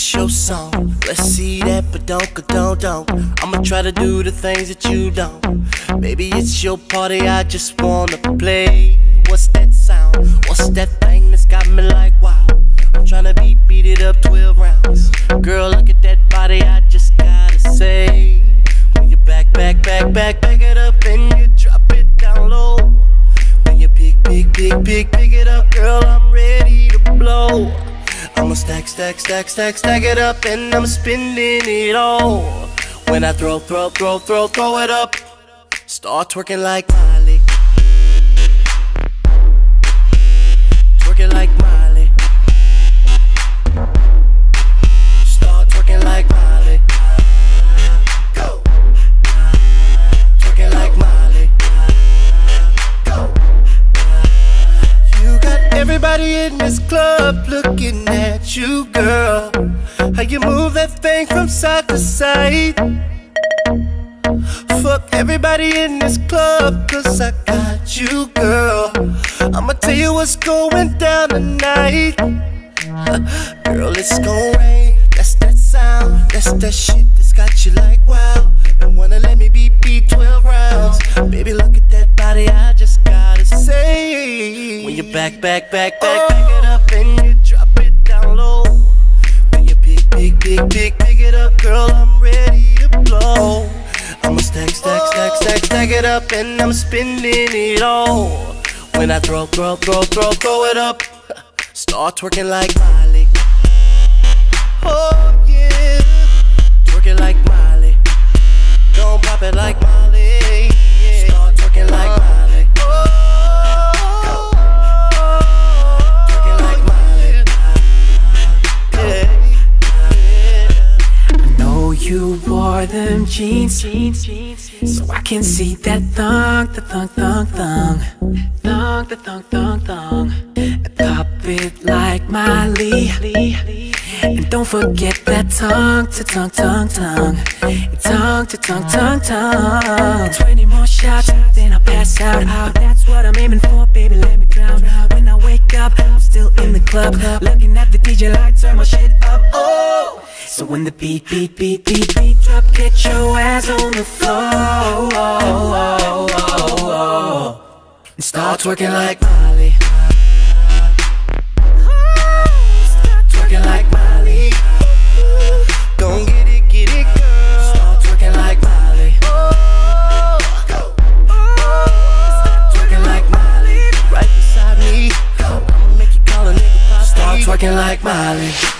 song. Let's see that, but don't, don't, don't. I'ma try to do the things that you don't. Maybe it's your party, I just wanna play. Stack, stack, stack, stack, stack it up and I'm spending it all. When I throw, throw, throw, throw, throw it up, start twerking like everybody in this club looking at you, girl. How you move that thing from side to side. Fuck everybody in this club, cause I got you, girl. I'ma tell you what's going down tonight. Girl, it's gon' rain. That's that sound. That's that shit that's got you like wow. And wanna let me beat back, back, back, back, oh. back it up and you drop it down low. When you pick, pick, pick, pick, pick it up, girl, I'm ready to blow. I'ma stack, stack, stack, stack, stack it up and I'm spending it all. When I throw, throw, throw, throw, throw it up, start twerking like Miley. Oh wore them jeans, jeans, jeans, so I can see that thong, the thong, thong, thong, thong, the thong, thong, thong. Pop it like Miley, and don't forget that tongue to tongue, tongue, tongue, tongue to tongue, tongue, tongue. Twenty more shots, then I'll pass out. out. That's what I'm aiming for, baby. Let me drown. When I wake up, I'm still in the club, looking at the DJ like So when the beat, beat, beat, beat, beat drop, get your ass on the floor and start twerking like Miley. Start twerking like Miley. Don't get it, get it, girl. Start twerking like. Go. Start twerking like Miley. Right beside me. I'ma make you call a nigga. Start twerking like Miley.